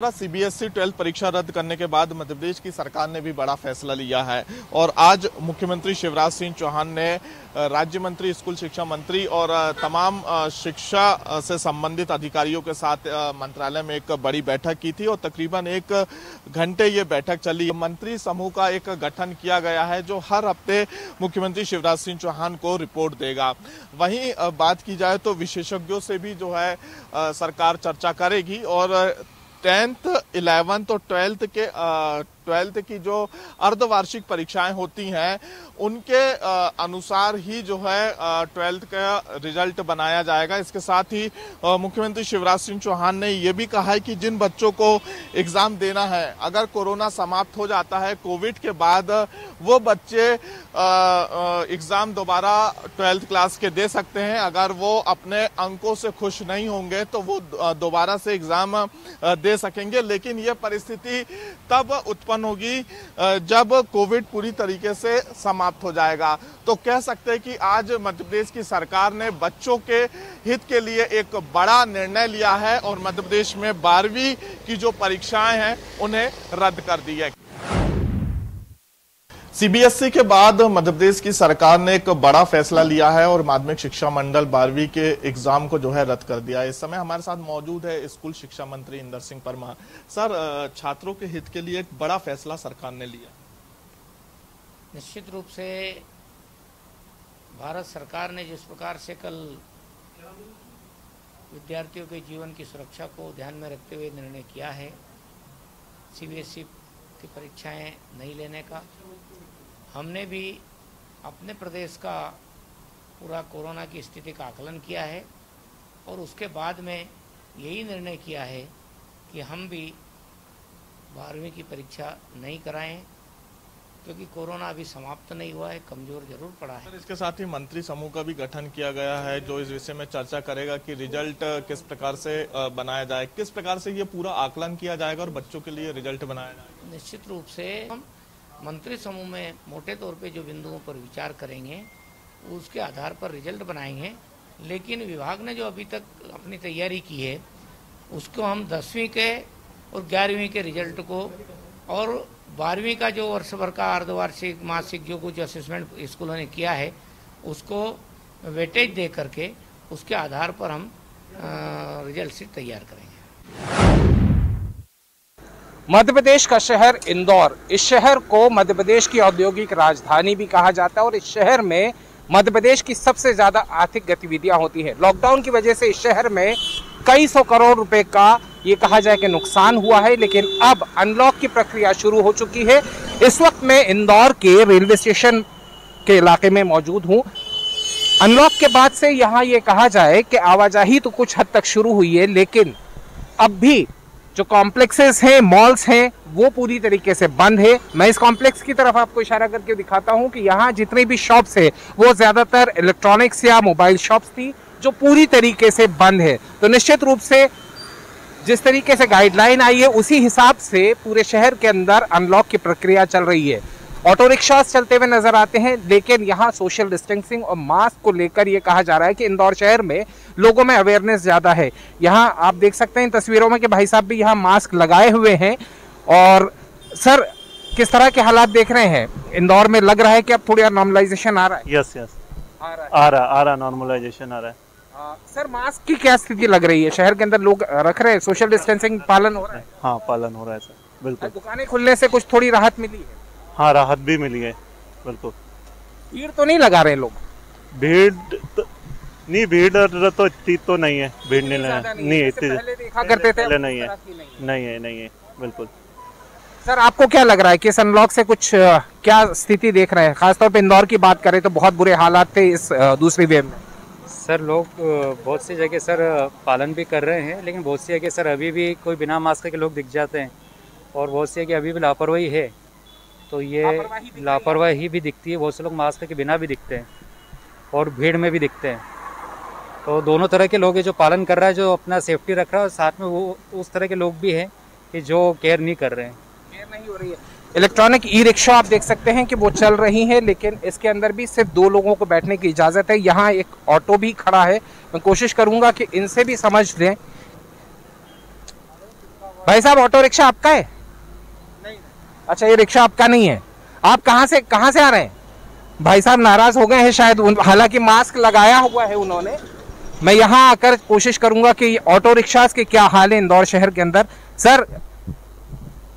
CBSE twelfth परीक्षा रद्द करने के बाद मध्यप्रदेश की सरकार ने भी बड़ा फैसला लिया है। और आज मुख्यमंत्री शिवराज सिंह चौहान ने राज्य मंत्री, स्कूल शिक्षा मंत्री और तमाम शिक्षा से संबंधित अधिकारियों के साथ मंत्रालय में एक बड़ी बैठक की थी और तकरीबन एक घंटे ये बैठक चली। मंत्री समूह का एक गठन किया गया है जो हर हफ़्ते मुख्यमंत्री शिवराज सिंह चौहान को रिपोर्ट देगा। वहीं बात की जाए तो विशेषज्ञों से भी जो है सरकार चर्चा करेगी और टेंथ इलेवेंथ और ट्वेल्थ के ट्वेल्थ की जो अर्धवार्षिक परीक्षाएँ होती हैं, उनके अनुसार ही जो है ट्वेल्थ का रिज़ल्ट बनाया जाएगा। इसके साथ ही मुख्यमंत्री शिवराज सिंह चौहान ने यह भी कहा है कि जिन बच्चों को एग्ज़ाम देना है, अगर कोरोना समाप्त हो जाता है कोविड के बाद, वो बच्चे एग्ज़ाम दोबारा ट्वेल्थ क्लास के दे सकते हैं। अगर वो अपने अंकों से खुश नहीं होंगे तो वो दोबारा से एग्ज़ाम दे सकेंगे। लेकिन ये परिस्थिति तब उत्पन्न उत्पन्न होगी जब कोविड पूरी तरीके से समाप्त हो जाएगा। तो कह सकते हैं कि आज मध्य प्रदेश की सरकार ने बच्चों के हित के लिए एक बड़ा निर्णय लिया है और मध्य प्रदेश में बारहवीं की जो परीक्षाएँ हैं, उन्हें रद्द कर दी है। सीबीएसई के बाद मध्य प्रदेश की सरकार ने एक बड़ा फैसला लिया है और माध्यमिक शिक्षा मंडल बारहवीं के एग्ज़ाम को जो है रद्द कर दिया है। इस समय हमारे साथ मौजूद है स्कूल शिक्षा मंत्री इंदर सिंह परमार। सर छात्रों के हित के लिए एक बड़ा फैसला सरकार ने लिया। निश्चित रूप से भारत सरकार ने जिस प्रकार से कल विद्यार्थियों के जीवन की सुरक्षा को ध्यान में रखते हुए निर्णय किया है, सीबीएसई की परीक्षाएँ नहीं लेने का हमने भी अपने प्रदेश का पूरा कोरोना की स्थिति का आकलन किया है और उसके बाद में यही निर्णय किया है कि हम भी बारहवीं की परीक्षा नहीं कराएँ क्योंकि कोरोना अभी समाप्त नहीं हुआ है कमज़ोर ज़रूर पड़ा है। इसके साथ ही मंत्री समूह का भी गठन किया गया है जो इस विषय में चर्चा करेगा कि रिज़ल्ट किस प्रकार से बनाया जाए किस प्रकार से ये पूरा आकलन किया जाएगा और बच्चों के लिए रिज़ल्ट बनाया जाएगा निश्चित रूप से हम मंत्री समूह में मोटे तौर पे जो बिंदुओं पर विचार करेंगे, उसके आधार पर रिज़ल्ट बनाएँगे। लेकिन विभाग ने जो अभी तक अपनी तैयारी की है, उसको हम दसवीं के और ग्यारहवीं के रिज़ल्ट को और बारहवीं का जो वर्ष भर का अर्धवार्षिक मासिक जो कुछ असेसमेंट स्कूलों ने किया है, उसको वेटेज दे करके उसके आधार पर हम रिज़ल्ट शीट तैयार करेंगे। मध्य प्रदेश का शहर इंदौर। इस शहर को मध्य प्रदेश की औद्योगिक राजधानी भी कहा जाता है और इस शहर में मध्य प्रदेश की सबसे ज़्यादा आर्थिक गतिविधियाँ होती है। लॉकडाउन की वजह से इस शहर में कई सौ करोड़ रुपए का ये कहा जाए कि नुकसान हुआ है, लेकिन अब अनलॉक की प्रक्रिया शुरू हो चुकी है। इस वक्त मैं इंदौर के रेलवे स्टेशन के इलाके में मौजूद हूँ। अनलॉक के बाद से यहाँ ये कहा जाए कि आवाजाही तो कुछ हद तक शुरू हुई है, लेकिन अब भी जो कॉम्प्लेक्सेस हैं मॉल्स हैं, वो पूरी तरीके से बंद है। मैं इस कॉम्प्लेक्स की तरफ़ आपको इशारा करके दिखाता हूँ कि यहाँ जितने भी शॉप्स है, वो ज़्यादातर इलेक्ट्रॉनिक्स या मोबाइल शॉप्स थी, जो पूरी तरीके से बंद है। तो निश्चित रूप से जिस तरीके से गाइडलाइन आई है, उसी हिसाब से पूरे शहर के अंदर अनलॉक की प्रक्रिया चल रही है। ऑटो रिक्शा चलते हुए नज़र आते हैं लेकिन यहाँ सोशल डिस्टेंसिंग और मास्क को लेकर ये कहा जा रहा है कि इंदौर शहर में लोगों में अवेयरनेस ज़्यादा है। यहाँ आप देख सकते हैं तस्वीरों में कि भाई साहब भी यहाँ मास्क लगाए हुए हैं। और सर किस तरह के हालात देख रहे हैं? इंदौर में लग रहा है कि अब थोड़ी नॉर्मलाइजेशन आ रहा है। यस यस आ रहा आ रहा आ रहा नॉर्मलाइजेशन आ रहा है। सर मास्क की क्या स्थिति लग रही है? शहर के अंदर लोग रख रहे हैं सोशल डिस्टेंसिंग पालन हो रहा है? हाँ पालन हो रहा है सर। बिल्कुल। दुकानें खुलने से कुछ थोड़ी राहत मिली है। हाँ राहत भी मिली है बिल्कुल। भीड़ तो नहीं लगा रहे लोग? भीड़ तो, नहीं भीड़ तो इतनी तो नहीं है भीड़ नहीं लगा नहीं इतनी देखा करते थे नहीं है। नहीं है। नहीं है बिल्कुल। सर आपको क्या लग रहा है कि अनलॉक से कुछ क्या स्थिति देख रहे हैं? खासतौर पे इंदौर की बात करें तो बहुत बुरे हालात थे इस दूसरी वेव में। सर लोग बहुत सी जगह सर पालन भी कर रहे हैं लेकिन बहुत सी जगह सर अभी भी कोई बिना मास्क के लोग दिख जाते हैं। और बहुत सी जगह अभी भी लापरवाही है। तो ये लापरवाही भी दिखती है। बहुत से लोग मास्क के बिना भी दिखते हैं और भीड़ में भी दिखते हैं। तो दोनों तरह के लोग हैं जो पालन कर रहा है जो अपना सेफ्टी रख रहा है और साथ में वो उस तरह के लोग भी हैं कि जो केयर नहीं कर रहे हैं। केयर नहीं हो रही है। इलेक्ट्रॉनिक ई रिक्शा आप देख सकते हैं कि वो चल रही हैं लेकिन इसके अंदर भी सिर्फ़ दो लोगों को बैठने की इजाज़त है। यहाँ एक ऑटो भी खड़ा है। मैं कोशिश करूँगा कि इनसे भी समझ लें। भाई साहब ऑटो रिक्शा आपका है? अच्छा ये रिक्शा आपका नहीं है। आप कहाँ से कहाँ से आ रहे हैं? भाई साहब नाराज़ हो गए हैं शायद हालाँकि मास्क लगाया हुआ है उन्होंने। मैं यहाँ आकर कोशिश करूँगा कि ऑटो रिक्शास के क्या हाल है इंदौर शहर के अंदर। सर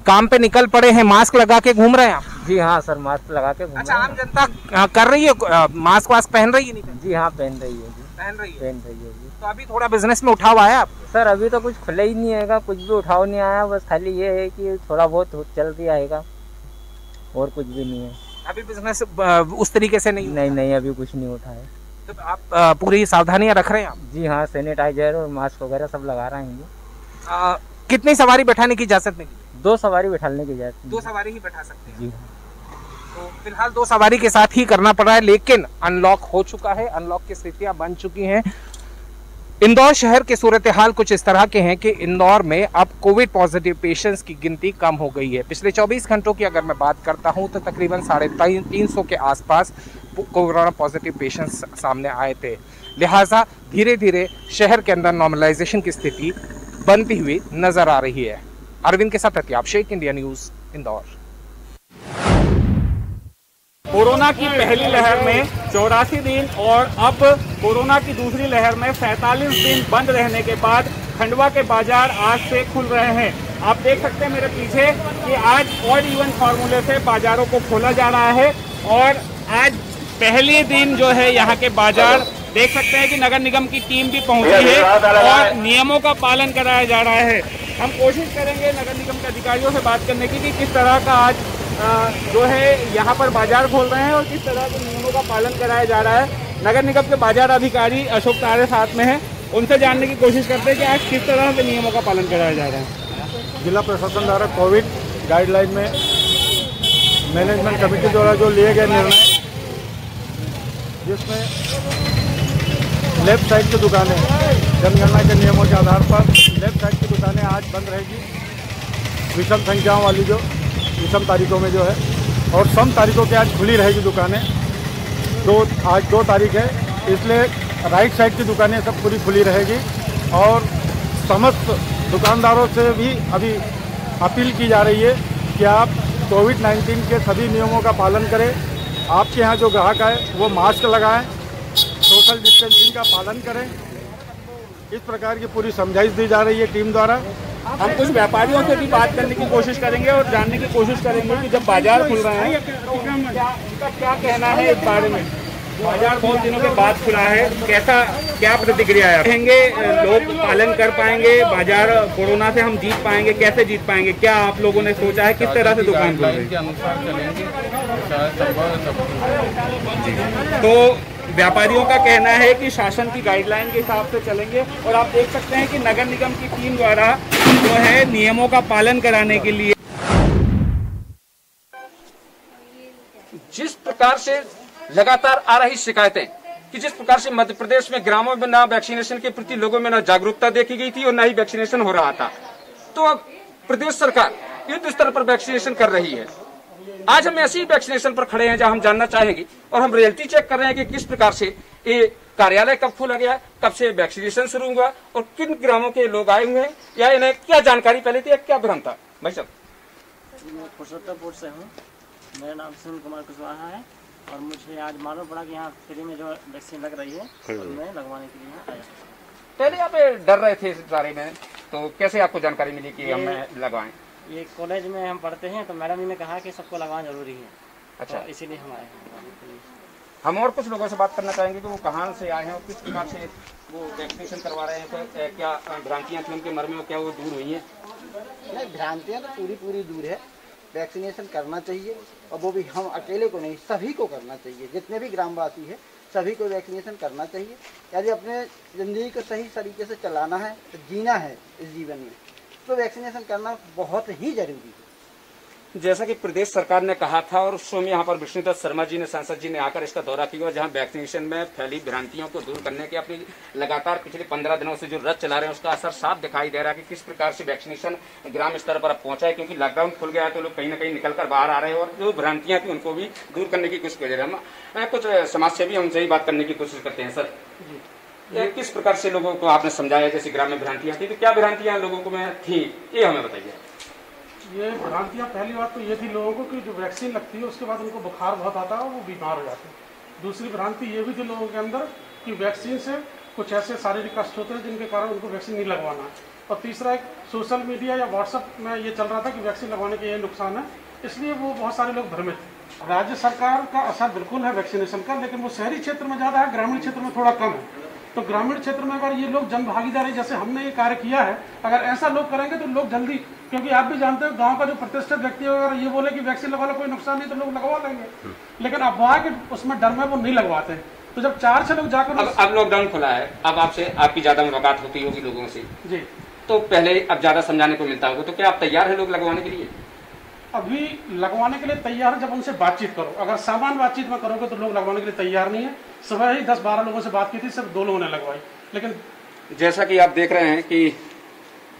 काम पे निकल पड़े हैं मास्क लगा के घूम रहे हैं आप? जी हाँ सर मास्क लगा के घूम अच्छा रहे आम जनता कर रही है मास्क वास्क पहन रही है नहीं? हैं। जी हाँ पहन रही है पहन रही है? पहन रही है तो अभी थोड़ा बिज़नेस में उठाव आया आप सर अभी तो कुछ खुला ही नहीं आएगा कुछ भी उठाव नहीं आया बस खाली ये है कि थोड़ा बहुत चल दिया आएगा। और कुछ भी नहीं है। अभी बिज़नेस उस तरीके से नहीं नहीं नहीं अभी कुछ नहीं उठा है। तो आप पूरी सावधानियाँ रख रहे हैं आप? जी हाँ सैनिटाइजर और मास्क वगैरह सब लगा रहे हैं। कितनी सवारी बैठाने की इजाज़त मिली? दो सवारी बैठाने की इजाज़त दो सवारी ही बैठा सकते हैं। जी हाँ। तो फ़िलहाल दो सवारी के साथ ही करना पड़ रहा है, लेकिन अनलॉक हो चुका है। अनलॉक की स्थितियाँ बन चुकी हैं। इंदौर शहर के सूरत हाल कुछ इस तरह के हैं कि इंदौर में अब कोविड पॉजिटिव पेशेंट्स की गिनती कम हो गई है। पिछले 24 घंटों की अगर मैं बात करता हूँ तो तकरीबन साढ़े तीन सौ के आसपास कोरोना पॉजिटिव पेशेंट्स सामने आए थे। लिहाजा धीरे धीरे शहर के अंदर नॉर्मलाइजेशन की स्थिति बनती हुई नज़र आ रही है। अरविंद के साथ अत्याप Sheikh India news, Indore. Corona की पहली लहर में चौरासी दिन और अब कोरोना की दूसरी लहर में सैतालीस दिन बंद रहने के बाद खंडवा के बाज़ार आज से खुल रहे हैं। आप देख सकते हैं मेरे पीछे कि आज ऑड इवन फार्मूले से बाजारों को खोला जा रहा है और आज पहले दिन जो है यहाँ के बाज़ार देख सकते हैं कि नगर निगम की टीम भी पहुँची है और नियमों का पालन कराया जा रहा है। हम कोशिश करेंगे नगर निगम के अधिकारियों से बात करने की कि किस तरह का आज जो है, यहाँ पर बाज़ार खोल रहे हैं और किस तरह के नियमों का पालन कराया जा रहा है। नगर निगम के बाज़ार अधिकारी अशोक तारे साथ में हैं। उनसे जानने की कोशिश करते हैं कि आज किस तरह के नियमों का पालन कराया जा रहा है। जिला प्रशासन द्वारा कोविड गाइडलाइन में मैनेजमेंट कमेटी द्वारा जो लिए गए निर्णय, जिसमें लेफ़्ट साइड की दुकानें, जनगणना के नियमों के आधार पर लेफ़्ट साइड की दुकानें आज बंद रहेगी। विषम संख्याओं वाली जो विषम तारीखों में जो है, और सम तारीखों की आज खुली रहेगी दुकानें। दो, आज दो तारीख है, इसलिए राइट साइड की दुकानें सब पूरी खुली रहेगी, और समस्त दुकानदारों से भी अभी अपील की जा रही है कि आप कोविड 19 के सभी नियमों का पालन करें। आपके यहाँ जो ग्राहक आए, वो मास्क लगाएँ सोशल डिस्टेंसिंग का पालन करें। इस प्रकार की पूरी समझाइश दी जा रही है टीम द्वारा। हम कुछ व्यापारियों से भी बात करने की कोशिश करेंगे और जानने की कोशिश करेंगे कि जब बाज़ार खुल रहे हैं तो क्या उनका क्या कहना है इस बारे में? बाज़ार बहुत दिनों के बाद खुला है। कैसा क्या प्रतिक्रिया है कहेंगे लोग पालन कर पाएँगे बाज़ार कोरोना से हम जीत पाएँगे कैसे जीत पाएँगे? क्या आप लोगों ने सोचा है? किस तरह से दुकान खोल रहे के अनुसार चलेंगे। शायद संभव है तो व्यापारियों का कहना है कि शासन की गाइडलाइन के हिसाब से चलेंगे और आप देख सकते हैं कि नगर निगम की टीम द्वारा जो है नियमों का पालन कराने के लिए जिस प्रकार से लगातार आ रही शिकायतें, कि जिस प्रकार से मध्य प्रदेश में ग्रामों में ना वैक्सीनेशन के प्रति लोगों में ना जागरूकता देखी गई थी और ना ही वैक्सीनेशन हो रहा था तो अब प्रदेश सरकार युद्ध स्तर पर वैक्सीनेशन कर रही है। आज हम ऐसी वैक्सीनेशन पर खड़े हैं जहाँ हम जानना चाहेंगे और हम रियलिटी चेक कर रहे हैं कि किस प्रकार से ये कार्यालय कब खोला गया कब से वैक्सीनेशन शुरू हुआ और किन ग्रामों के लोग आए हुए हैं या इन्हें क्या जानकारी पहले थी क्या भ्रम था? भाई साहब। मैं पुरुषोत्तरपुर से हूँ। मेरा नाम सुनील कुमार कुशवाहा है और मुझे आज मालूम पड़ा कि यहाँ फ्री में जो वैक्सीन लग रही है तो मैं लगवाने के लिए यहाँ आया पहले आप डर रहे थे इस बारे में तो कैसे आपको जानकारी मिली कि हमें लगवाएँ? ये कॉलेज में हम पढ़ते हैं तो मैडम जी ने कहा कि सबको लगवाना ज़रूरी है। अच्छा। तो इसीलिए हम आए हैं। हम और कुछ लोगों से बात करना चाहेंगे कि वो कहाँ से आए हैं और किस प्रकार से वो वैक्सीनेशन करवा रहे हैं तो क्या भ्रांतियाँ थी उनके मन में क्या वो दूर हुई हैं? नहीं भ्रांतियाँ तो पूरी पूरी दूर है। वैक्सीनेशन करना चाहिए और वो भी हम अकेले को नहीं सभी को करना चाहिए। जितने भी ग्रामवासी है सभी को वैक्सीनेशन करना चाहिए। यदि अपने ज़िंदगी को सही तरीके से चलाना है तो जीना है इस जीवन में। तो वैक्सीनेशन करना बहुत ही ज़रूरी है। जैसा कि प्रदेश सरकार ने कहा था और उस यहाँ पर विष्णुदत्त शर्मा जी ने सांसद जी ने आकर इसका दौरा किया जहाँ वैक्सीनेशन में फैली भ्रांतियों को दूर करने के अपनी लगातार पिछले पंद्रह दिनों से जो रथ चला रहे हैं उसका असर साफ़ दिखाई दे रहा है कि किस प्रकार से वैक्सीनेशन ग्राम स्तर पर पहुँचा है क्योंकि लॉकडाउन खुल गया है तो लोग कहीं ना कहीं निकल कर बाहर आ रहे हैं और जो भ्रांतियाँ थी उनको भी दूर करने की कोशिश कर रहे हैं। हम कुछ समाज सेवी उनसे ही बात करने की कोशिश करते हैं सर। ये किस प्रकार से लोगों को आपने समझाया? जैसे ग्रामीण भ्रांतियाँ थी तो क्या भ्रांतियाँ लोगों को में थी? ये हमें बताइए। ये भ्रांतियाँ, पहली बात तो ये थी लोगों को कि जो वैक्सीन लगती है, उसके बाद उनको बुखार बहुत आता है और वो बीमार हो जाते हैं। दूसरी भ्रांति ये भी थी लोगों के अंदर कि वैक्सीन से कुछ ऐसे शारीरिक कष्ट होते हैं जिनके कारण उनको वैक्सीन नहीं लगवाना और तीसरा, एक सोशल मीडिया या व्हाट्सएप में ये चल रहा था कि वैक्सीन लगवाने के ये नुकसान है, इसलिए वो बहुत सारे लोग भ्रमित थे। राज्य सरकार का असर बिल्कुल है वैक्सीनेशन का, लेकिन वो शहरी क्षेत्र में ज़्यादा है, ग्रामीण क्षेत्र में थोड़ा कम है। तो ग्रामीण क्षेत्र में अगर ये लोग जन भागीदारी जैसे हमने ये कार्य किया है अगर ऐसा लोग करेंगे तो लोग जल्दी क्योंकि आप भी जानते हो गाँव का जो प्रतिष्ठित व्यक्ति है अगर ये बोले कि वैक्सीन लगवा लो कोई नुकसान नहीं तो लोग लगवा लेंगे। लेकिन अफवाह के उसमें डर में वो नहीं लगवाते तो जब चार छह लोग जाकर अब अब लॉकडाउन खुला है अब आपसे आपकी ज़्यादा मुलाकात होती होगी लोगों से। जी। तो पहले अब ज़्यादा समझाने को मिलता होगा तो क्या आप तैयार है लोग लगवाने के लिए? अभी लगवाने के लिए तैयार है जब उनसे बातचीत करो। अगर सामान बातचीत में करोगे तो लोग लगवाने के लिए तैयार नहीं है। सुबह ही दस बारह लोगों से बात की थी, सिर्फ़ दो लोगों ने लगवाई। लेकिन जैसा कि आप देख रहे हैं कि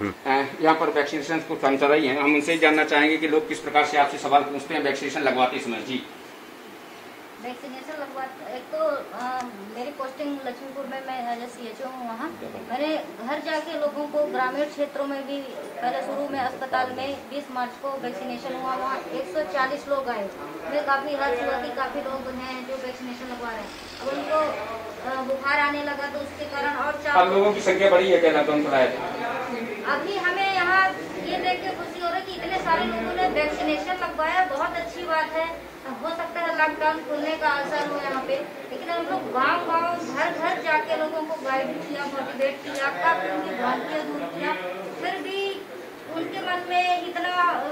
यहाँ पर वैक्सीनेशन को फंड चल रही है। हम उनसे जानना चाहेंगे कि लोग किस प्रकार से आपसे सवाल पूछते हैं वैक्सीनेशन लगवाते समय। जी। वैक्सीनेशन लगवा एक तो अ, मेरी पोस्टिंग लक्ष्मीपुर में मैं as a C H O हूँ वहाँ। मैंने घर जाके लोगों को ग्रामीण क्षेत्रों में भी पहले शुरू में अस्पताल में 20 मार्च को वैक्सीनेशन हुआ वहाँ 140 लोग आए। मैं काफ़ी हर्ष हुआ कि काफ़ी लोग हैं जो वैक्सीनेशन लगवा रहे हैं। अब उनको बुखार आने लगा तो उसके कारण और चार लोगों की संख्या बढ़ी है क्या लॉकडाउन है अभी हमें यहाँ ये देख के खुशी हो रही है कि इतने सारे लोगों ने वैक्सीनेशन लगवाया बहुत अच्छी बात है। हो सकता है लॉकडाउन खुलने का असर हो यहाँ पे। लेकिन हम लोग गाँव गाँव घर घर जाके लोगों को गाइड किया मोटिवेट किया, काफ़ी उनकी भ्रांतियाँ दूर किया। फिर भी उनके मन में इतना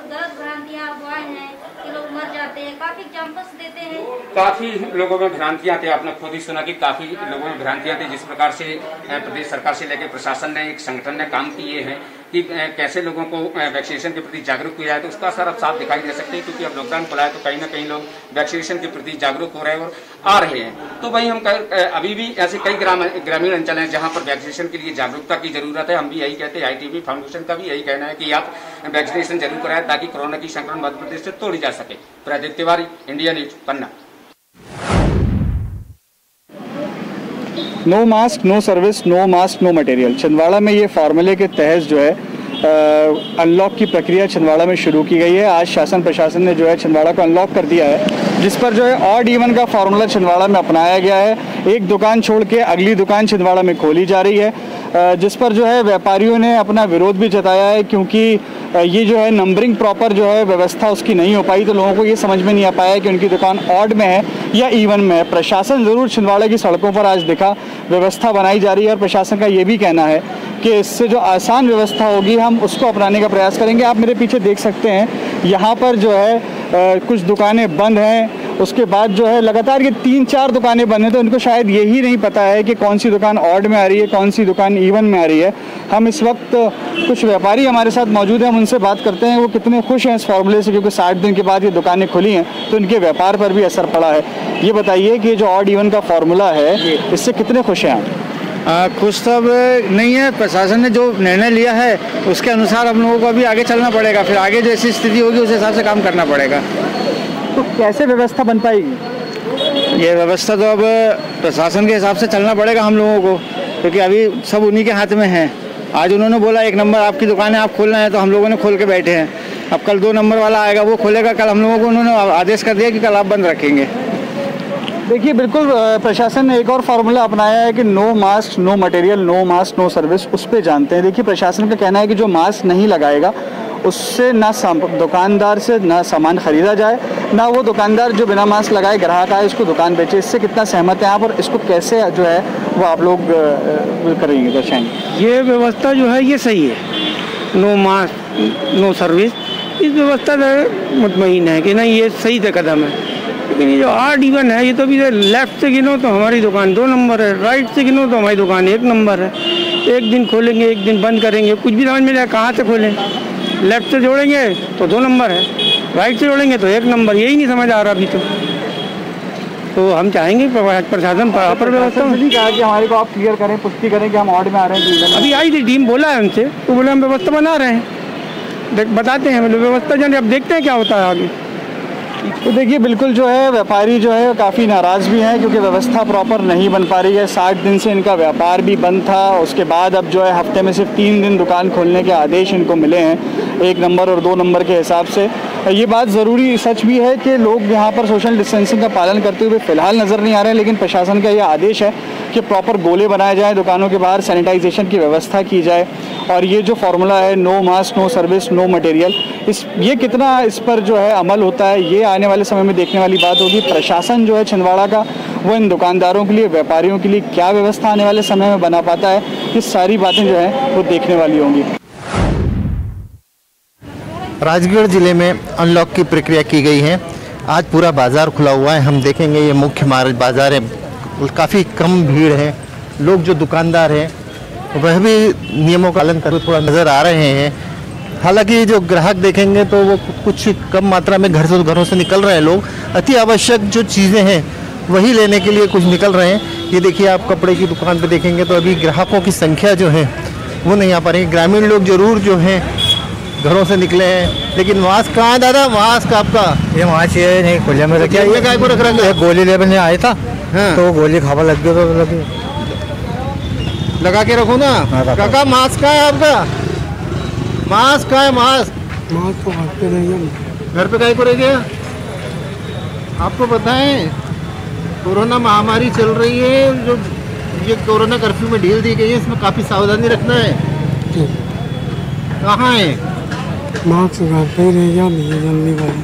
गलत भ्रांतियाँ अफवाहें हैं कि लोग मर जाते हैं। काफ़ी एग्जाम्पल्स देते हैं। काफ़ी लोगों में भ्रांतियाँ थी। आपने खुद ही सुना कि काफ़ी लोगों में भ्रांतियाँ थी, जिस प्रकार से प्रदेश सरकार से लेकर प्रशासन ने, एक संगठन ने काम किए हैं। कि कैसे लोगों को वैक्सीनेशन के प्रति जागरूक किया जाए तो उसका असर अब साफ़ दिखाई दे सकते हैं, क्योंकि अब लॉकडाउन खुला है तो कहीं ना कहीं लोग वैक्सीनेशन के प्रति जागरूक हो रहे हैं और आ रहे हैं। तो वही हम अभी भी ऐसे कई ग्राम, ग्रामीण अंचल हैं जहाँ पर वैक्सीनेशन के लिए जागरूकता की ज़रूरत है। हम भी यही कहते हैं आईटीबी फाउंडेशन का भी यही कहना है कि आप वैक्सीनेशन ज़रूर कराएँ, ताकि कोरोना की संक्रमण मध्य प्रदेश से तोड़ी जा सके। Pradeep Tiwari India news Panna. No mask no service no mask no material Chhindwara में ये फार्मूले के तहत जो है अनलॉक की प्रक्रिया छिंदवाड़ा में शुरू की गई है। आज शासन प्रशासन ने जो है छिंदवाड़ा को अनलॉक कर दिया है, जिस पर जो है ऑड इवन का फार्मूला छिंदवाड़ा में अपनाया गया है। एक दुकान छोड़ के अगली दुकान छिंदवाड़ा में खोली जा रही है जिस पर जो है व्यापारियों ने अपना विरोध भी जताया है, क्योंकि ये जो है नंबरिंग प्रॉपर जो है व्यवस्था उसकी नहीं हो पाई तो लोगों को ये समझ में नहीं आ पाया कि उनकी दुकान ऑड में है या इवन में है। प्रशासन ज़रूर छिंदवाड़ा की सड़कों पर आज देखा व्यवस्था बनाई जा रही है और प्रशासन का ये भी कहना है कि इससे जो आसान व्यवस्था होगी, हम उसको अपनाने का प्रयास करेंगे। आप मेरे पीछे देख सकते हैं, यहाँ पर जो है कुछ दुकानें बंद हैं उसके बाद जो है लगातार ये तीन चार दुकानें बंद हैं तो उनको शायद यही नहीं पता है कि कौन सी दुकान ऑड में आ रही है कौन सी दुकान इवन में आ रही है। हम इस वक्त कुछ व्यापारी हमारे साथ मौजूद हैं हम उनसे बात करते हैं वो कितने खुश हैं इस फॉर्मूले से क्योंकि साठ दिन के बाद ये दुकानें खुली हैं तो इनके व्यापार पर भी असर पड़ा है। ये बताइए कि जो ऑड इवन का फार्मूला है इससे कितने खुश हैं आप? खुश तो अब नहीं है प्रशासन ने जो निर्णय लिया है उसके अनुसार हम लोगों को अभी आगे चलना पड़ेगा फिर आगे जैसी स्थिति होगी उस हिसाब से काम करना पड़ेगा। तो कैसे व्यवस्था बन पाएगी? ये व्यवस्था तो अब प्रशासन के हिसाब से चलना पड़ेगा हम लोगों को क्योंकि अभी सब उन्हीं के हाथ में है। आज उन्होंने बोला एक नंबर आपकी दुकान है आप खोलना है तो हम लोगों ने खोल के बैठे हैं। अब कल दो नंबर वाला आएगा वो खोलेगा कल हम लोगों को उन्होंने आदेश कर दिया कि कल आप बंद रखेंगे। देखिए बिल्कुल प्रशासन ने एक और फार्मूला अपनाया है कि no mask no material no mask no service उस पर जानते हैं। देखिए प्रशासन का कहना है कि जो मास्क नहीं लगाएगा उससे ना दुकानदार से ना सामान खरीदा जाए, ना वो दुकानदार जो बिना मास्क लगाए ग्राहक आए उसको दुकान बेचे। इससे कितना सहमत हैं आप और इसको कैसे जो है वो आप लोग करेंगे, दर्शाएँगे? ये व्यवस्था जो है, ये सही है। नो मास्क, नो सर्विस, इस व्यवस्था से मुतमिन है कि नहीं, ये सही से कदम है। लेकिन ये जो आर्ट इवन है, ये तो अभी लेफ़्ट से गिनो तो हमारी दुकान दो नंबर है, राइट से गिनो तो हमारी दुकान एक नंबर है। एक दिन खोलेंगे, एक दिन बंद करेंगे, कुछ भी समझ में नहीं कहाँ से खोलें। लेफ़्ट से जोड़ेंगे तो दो नंबर है। राइट से जोड़ेंगे तो एक नंबर यही नहीं समझ आ रहा अभी तो। तो हम चाहेंगे प्र- प्रशासन प्रॉपर व्यवस्था नहीं कहा कि हमारे को आप क्लियर करें पुष्टि करें कि हम ऑर्ड में आ रहे हैं। अभी आई थी टीम बोला है उनसे तो बोले हम व्यवस्था बना रहे हैं। देख बताते हैं मतलब व्यवस्था जान अब देखते हैं क्या होता है आगे। तो देखिए, बिल्कुल जो है, व्यापारी जो है, काफ़ी नाराज़ भी हैं क्योंकि व्यवस्था प्रॉपर नहीं बन पा रही है। साठ दिन से इनका व्यापार भी बंद था। उसके बाद अब जो है, हफ़्ते में सिर्फ़ तीन दिन दुकान खोलने के आदेश इनको मिले हैं, एक नंबर और दो नंबर के हिसाब से। ये बात ज़रूरी सच भी है कि लोग यहाँ पर सोशल डिस्टेंसिंग का पालन करते हुए फ़िलहाल नज़र नहीं आ रहे हैं लेकिन प्रशासन का यह आदेश है कि प्रॉपर गोले बनाए जाएँ, दुकानों के बाहर सैनिटाइजेशन की व्यवस्था की जाए। और ये जो फार्मूला है no mask no service no material इस, ये कितना इस पर जो है अमल होता है, ये आने वाले समय में देखने वाली बात होगी। प्रशासन जो है छिंदवाड़ा का, वो इन दुकानदारों के लिए, व्यापारियों के लिए क्या व्यवस्था आने वाले समय में बना पाता है, ये सारी बातें जो है वो देखने वाली होंगी। राजगढ़ ज़िले में अनलॉक की प्रक्रिया की गई है। आज पूरा बाज़ार खुला हुआ है। हम देखेंगे ये मुख्य मार्ग बाज़ार। है काफ़ी कम भीड़ है। लोग जो दुकानदार हैं, वह भी नियमों का पालन करते थोड़ा नज़र आ रहे हैं। हालाँकि जो ग्राहक देखेंगे तो वो कुछ कम मात्रा में घर से घरों से निकल रहे हैं लोग। अति आवश्यक जो चीज़ें हैं, वही लेने के लिए कुछ निकल रहे हैं। ये देखिए, आप कपड़े की दुकान पे देखेंगे तो अभी ग्राहकों की संख्या जो है, वो नहीं आ पा रही। ग्रामीण लोग ज़रूर जो हैं घरों से निकले हैं। लेकिन मास्क कहाँ है दादा मास्क आपका? ये मास्क ये नहीं खुले में रखा ये काय को रख रहे ये गोली लेने आया था हाँ। तो गोली खावा लग गया तो लगी लगा के रखो ना। काका मास्क कहाँ है आपका? मास्क कहाँ है मास्क? मास्क तो घर पे नहीं है। घर पे काय को रह गया? आपको पता है कोरोना महामारी चल रही है। जो ये कोरोना कर्फ्यू में ढील दी गई है इसमें काफ़ी सावधानी रखना है। कहाँ है? मास्क घर पे रह गया, नहीं जल्दी वाली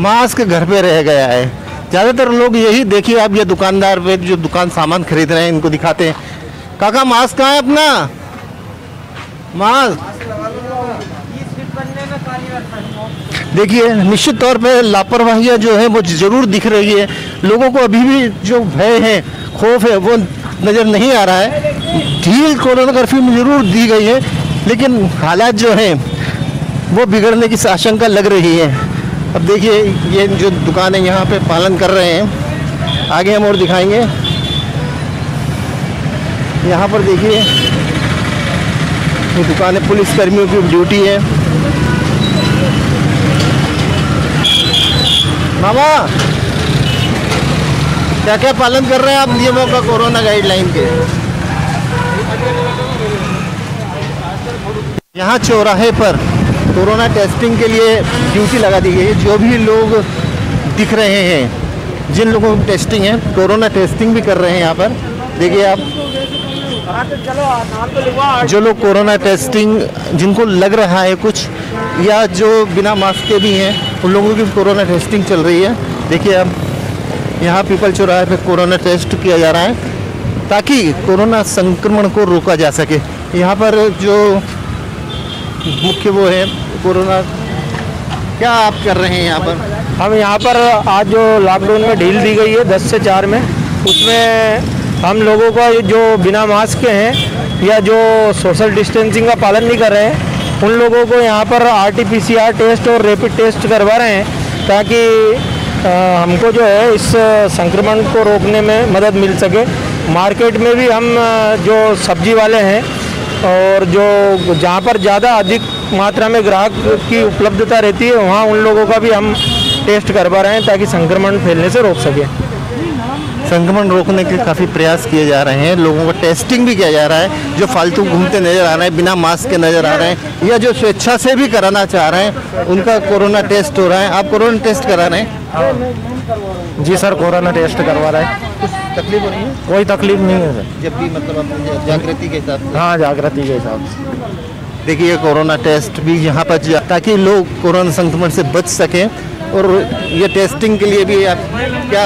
मास्क घर पे रह गया है। ज़्यादातर लोग यही देखिए आप, ये दुकानदार पे जो दुकान सामान खरीद रहे हैं, इनको दिखाते हैं। काका, मास्क कहाँ है अपना? मास्क। देखिए, निश्चित तौर पे लापरवाहियाँ जो है, वो ज़रूर दिख रही है। लोगों को अभी भी जो भय है, खौफ है, वो नज़र नहीं आ रहा है। ढील कोरोना कर्फ्यू में ज़रूर दी गई है। लेकिन हालात जो हैं, वो बिगड़ने की आशंका लग रही है। अब देखिए, ये जो दुकानें यहाँ पे पालन कर रहे हैं। आगे हम और दिखाएँगे। यहाँ पर देखिए, ये दुकानें पुलिस कर्मियों की ड्यूटी है। मामा क्या क्या पालन कर रहे हैं आप? नियमों का कोरोना गाइडलाइन के। यहाँ चौराहे पर कोरोना टेस्टिंग के लिए ड्यूटी लगा दी गई है। जो भी लोग दिख रहे हैं, जिन लोगों की टेस्टिंग है, कोरोना टेस्टिंग भी कर रहे हैं यहाँ पर। देखिए आप, जो लोग कोरोना टेस्टिंग, जिनको लग रहा है कुछ, या जो बिना मास्क के भी हैं, उन लोगों की कोरोना टेस्टिंग चल रही है। देखिए अब यहाँ पीपल चौराहे पे कोरोना टेस्ट किया जा रहा है, ताकि कोरोना संक्रमण को रोका जा सके। यहाँ पर जो मुख्य वो है, कोरोना। क्या आप कर रहे हैं यहाँ पर? हम यहाँ पर आज जो लॉकडाउन में ढील दी गई है, दस से चार में, उसमें हम लोगों का जो बिना मास्क के हैं, या जो सोशल डिस्टेंसिंग का पालन नहीं कर रहे हैं, उन लोगों को यहाँ पर R T P C R test और रैपिड टेस्ट करवा रहे हैं, ताकि हमको जो है इस संक्रमण को रोकने में मदद मिल सके। मार्केट में भी हम जो सब्ज़ी वाले हैं और जो जहाँ पर ज़्यादा अधिक मात्रा में ग्राहक की उपलब्धता रहती है वहाँ उन लोगों का भी हम टेस्ट करवा रहे हैं ताकि संक्रमण फैलने से रोक सकें। संक्रमण रोकने के काफ़ी प्रयास किए जा रहे हैं। लोगों को टेस्टिंग भी किया जा रहा है जो फालतू घूमते नज़र आ रहे हैं बिना मास्क के नज़र आ रहे हैं या जो स्वेच्छा से भी कराना चाह रहे हैं उनका कोरोना टेस्ट हो रहा है। आप कोरोना टेस्ट करा रहे हैं? जी सर कोरोना टेस्ट करवा रहे हैं। तकलीफ़ हो रही है? कोई तकलीफ़ नहीं है सर। जब भी मतलब जागृति के हिसाब से हाँ जागृति के हिसाब से। देखिए कोरोना टेस्ट भी यहाँ पर ताकि लोग कोरोना संक्रमण से बच सकें और ये टेस्टिंग के लिए भी आप क्या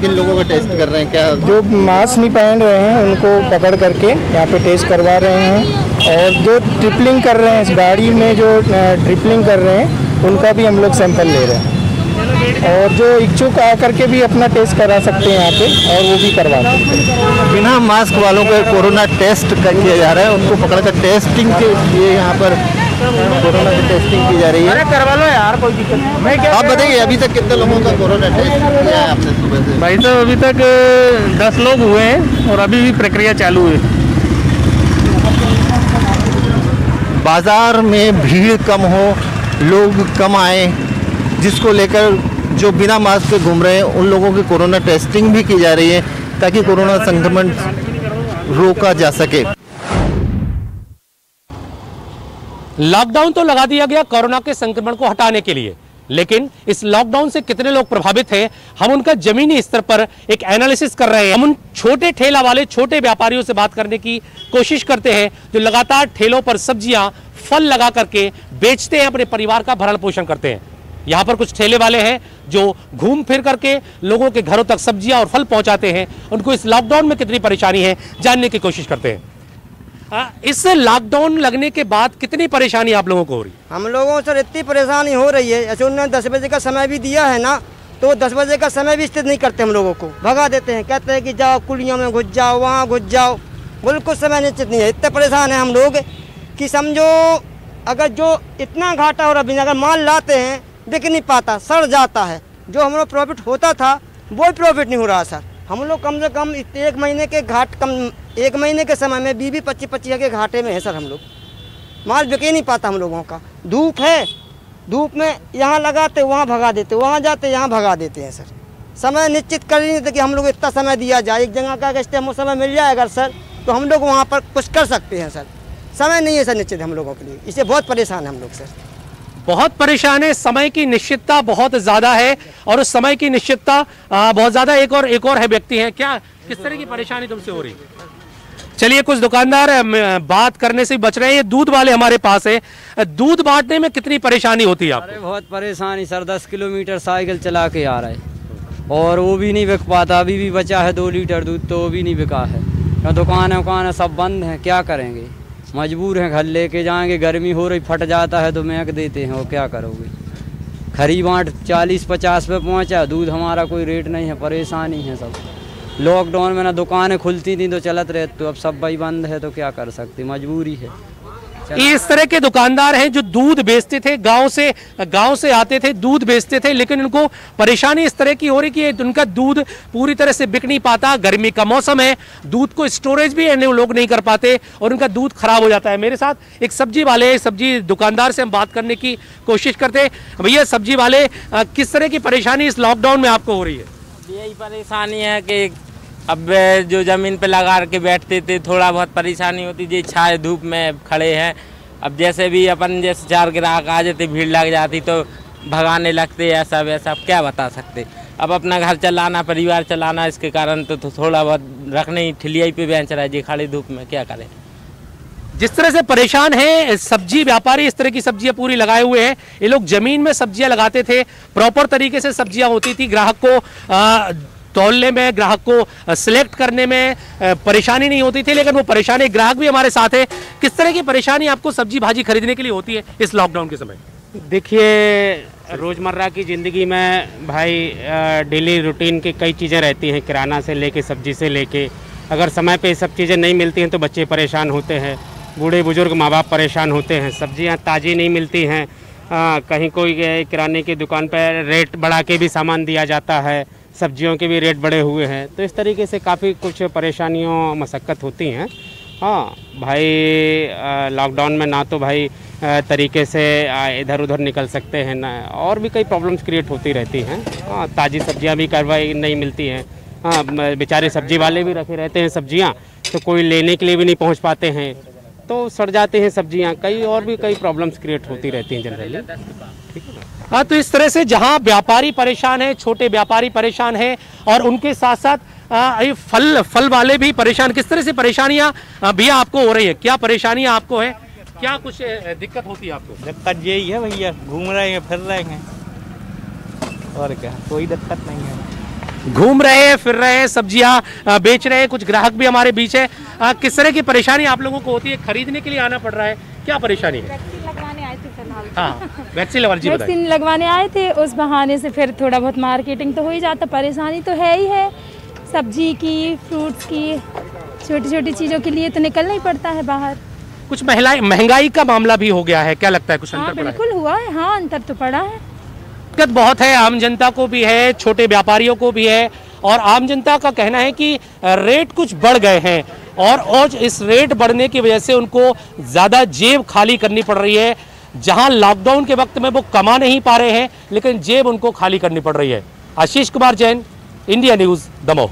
किन लोगों का टेस्ट कर रहे हैं? क्या जो मास्क नहीं पहन रहे हैं उनको पकड़ करके यहाँ पे टेस्ट करवा रहे हैं। और जो ट्रिपलिंग कर रहे हैं इस गाड़ी में जो ट्रिपलिंग कर रहे हैं उनका भी हम लोग सैंपल ले रहे हैं। और जो इच्छुक आकर के भी अपना टेस्ट करा सकते हैं यहाँ पे और वो भी करवा सकते हैं। बिना मास्क वालों का कोरोना टेस्ट कर किया जा रहा है उनको पकड़कर टेस्टिंग के लिए यहाँ पर कोरोना की टेस्टिंग की जा रही है। करवा लो यार कोई दिक्कत नहीं। आप बताइए अभी तक कितने लोगों का कोरोना टेस्ट किया है आपने सुबह से? भाई तो अभी तक दस लोग हुए हैं और अभी भी प्रक्रिया चालू है। बाज़ार में भीड़ कम हो लोग कम आए जिसको लेकर जो बिना मास्क के घूम रहे हैं, उन लोगों की कोरोना टेस्टिंग भी की जा रही है ताकि कोरोना संक्रमण रोका जा सके। लॉकडाउन तो लगा दिया गया कोरोना के संक्रमण को हटाने के लिए, लेकिन इस लॉकडाउन से कितने लोग प्रभावित हैं, हम उनका जमीनी स्तर पर एक एनालिसिस कर रहे हैं। हम उन छोटे ठेला वाले, छोटे व्यापारियों से बात करने की कोशिश करते हैं, जो लगातार ठेलों पर सब्ज़ियाँ, फल लगा करके बेचते हैं, अपने परिवार का भरण पोषण करते हैं। यहाँ पर कुछ ठेले वाले हैं जो घूम फिर करके लोगों के घरों तक सब्ज़ियाँ और फल पहुंचाते हैं। उनको इस लॉकडाउन में कितनी परेशानी है, जानने की कोशिश करते हैं। इस लॉकडाउन लगने के बाद कितनी परेशानी आप लोगों को हो रही हम लोगों से इतनी परेशानी हो रही है, ऐसे उन्होंने दस बजे का समय भी दिया है ना तो दस बजे का समय भी स्थित नहीं करते हम लोगों को। भगा देते हैं, कहते हैं कि जाओ, कुलियों में घुस जाओ, वहाँ घुस जाओ। बिल्कुल समय निश्चित नहीं है। इतने परेशान है हम लोग कि समझो, अगर जो इतना घाटा हो रहा है अगर माल लाते हैं बिक नहीं पाता, सड़ जाता है। जो हमारा प्रॉफिट होता था वो प्रॉफिट नहीं हो रहा सर हम लोग कम से कम एक महीने के घाट, कम, एक महीने के समय में बीस पच्चीस पच्चीस के घाटे में है सर हम लोग। माल बिक नहीं पाता हम लोगों का। धूप है, धूप में यहाँ लगाते, वहाँ भगा देते, वहाँ जाते, यहाँ भगा देते हैं सर। समय निश्चित कर ही नहीं कि हम लोग इतना समय दिया जाए। एक जगह का अगर हमें समय मिल जाए अगर सर तो हम लोग वहाँ पर कुछ कर सकते हैं सर। समय नहीं है सर निश्चित हम लोगों के लिए। इससे बहुत परेशान है हम लोग सर। बहुत परेशान है। समय की निश्चितता बहुत ज़्यादा है और उस समय की निश्चितता बहुत ज़्यादा एक और एक और है व्यक्ति है। क्या, किस तरह की परेशानी तुमसे हो रही? चलिए, कुछ दुकानदार बात करने से बच रहे हैं। ये दूध वाले हमारे पास है। दूध बांटने में कितनी परेशानी होती है आपको? बहुत परेशानी, सर। दस किलोमीटर साइकिल चला के आ रहा है। और वो भी नहीं बिक पाता। अभी भी बचा है दो लीटर दूध तो वो भी नहीं बिका है। दुकान उकान सब बंद है। क्या करेंगे? मजबूर हैं, घर लेके जाएँगे, गर्मी हो रही, फट जाता है तो महक देते हैं वो क्या करोगे? खरी बाँट चालीस, पचास पे पहुँचा, दूध हमारा कोई रेट नहीं है, परेशानी है सब। लॉकडाउन में ना दुकानें खुलती थी तो चलत रहे तो अब सब भाई बंद है तो क्या कर सकते? मजबूरी है। इस तरह के दुकानदार हैं जो दूध बेचते थे गाँव से गाँव से आते थे दूध बेचते थे लेकिन उनको परेशानी इस तरह की हो रही कि उनका दूध पूरी तरह से बिक नहीं पाता गर्मी का मौसम है दूध को स्टोरेज भी लोग नहीं कर पाते और उनका दूध खराब हो जाता है। मेरे साथ एक सब्ज़ी वाले सब्ज़ी दुकानदार से हम बात करने की कोशिश करते भैया सब्ज़ी वाले किस तरह की परेशानी इस लॉकडाउन में आपको हो रही है? यही परेशानी है कि अब जो ज़मीन पे लगा के बैठते थे थोड़ा बहुत परेशानी होती थी छाए धूप में खड़े हैं। अब जैसे भी अपन जैसे चार ग्राहक आ जाते भीड़ लग जाती तो भगाने लगते ऐसा वैसा। अब क्या बता सकते? अब अपना घर चलाना परिवार चलाना इसके कारण तो, तो थोड़ा बहुत रखने ही ठिलियाई पे बेंच रहा है जी खाली धूप में क्या करें? जिस तरह से परेशान है सब्ज़ी व्यापारी इस तरह की सब्ज़ियाँ पूरी लगाए हुए हैं। ये लोग ज़मीन में सब्ज़ियाँ लगाते थे प्रॉपर तरीके से सब्ज़ियाँ होती थी ग्राहक को आ, तोलने में, ग्राहक को सिलेक्ट करने में परेशानी नहीं होती थी, लेकिन वो परेशानी ग्राहक भी हमारे साथ है। किस तरह की परेशानी आपको सब्ज़ी भाजी खरीदने के लिए होती है इस लॉकडाउन के समय? देखिए, रोज़मर्रा की ज़िंदगी में भाई डेली रूटीन की कई चीज़ें रहती हैं, किराना से लेके, सब्ज़ी से लेके। अगर समय पे सब चीज़ें नहीं मिलती हैं तो बच्चे परेशान होते हैं, बूढ़े बुज़ुर्ग माँ बाप परेशान होते हैं, सब्ज़ियाँ ताज़ी नहीं मिलती हैं। कहीं कोई किराने की दुकान पर रेट बढ़ा के भी सामान दिया जाता है। सब्जियों के भी रेट बढ़े हुए हैं। तो इस तरीके से काफ़ी कुछ परेशानियों मशक्क़त होती हैं। हाँ भाई लॉकडाउन में ना तो भाई तरीके से इधर उधर निकल सकते हैं ना, और भी कई प्रॉब्लम्स क्रिएट होती रहती हैं। हाँ ताज़ी सब्ज़ियाँ भी कार्रवाई नहीं मिलती हैं। हाँ बेचारे सब्ज़ी वाले भी रखे रहते हैं सब्ज़ियाँ तो कोई लेने के लिए भी नहीं पहुँच पाते हैं। तो सड़ जाते हैं सब्ज़ियाँ, कई और भी कई प्रॉब्लम्स क्रिएट होती रहती हैं जनरली ठीक है हाँ तो इस तरह से जहाँ व्यापारी परेशान है छोटे व्यापारी परेशान है और उनके साथ साथ ये फल फल वाले भी परेशान किस तरह से परेशानियाँ भैया आपको हो रही है? क्या परेशानियाँ आपको है? क्या कुछ दिक्कत होती है आपको? दिक्कत यही है भैया घूम रहे हैं फिर रहे हैं। और क्या कोई दिक्कत नहीं है। घूम रहे हैं फिर रहे हैं सब्ज़ियाँ बेच रहे हैं कुछ ग्राहक भी हमारे बीच है। किस तरह की परेशानी आप लोगों को होती है? खरीदने के लिए आना पड़ रहा है क्या परेशानी है? हाँ वैक्सीन वैक्सीन लगवाने आए थे उस बहाने से फिर थोड़ा बहुत मार्केटिंग तो हो ही जाता परेशानी तो है ही है। सब्ज़ी की फ्रूट्स की छोटी छोटी चीज़ों के लिए तो निकलना ही पड़ता है बाहर। कुछ महँगाई महँगाई का मामला भी हो गया है क्या लगता है कुछ हाँ, बिल्कुल हुआ है हाँ अंतर तो पड़ा है। दिक्कत बहुत है आम जनता को भी है छोटे व्यापारियों को भी है और आम जनता का कहना है कि रेट कुछ बढ़ गए हैं और और इस रेट बढ़ने की वजह से उनको ज़्यादा जेब खाली करनी पड़ रही है। जहाँ लॉकडाउन के वक्त में वो कमा नहीं पा रहे हैं, लेकिन जेब उनको खाली करनी पड़ रही है। Ashish Kumar Jain India news Damoh.